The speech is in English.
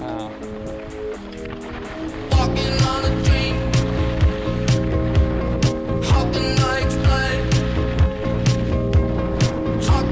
Wow.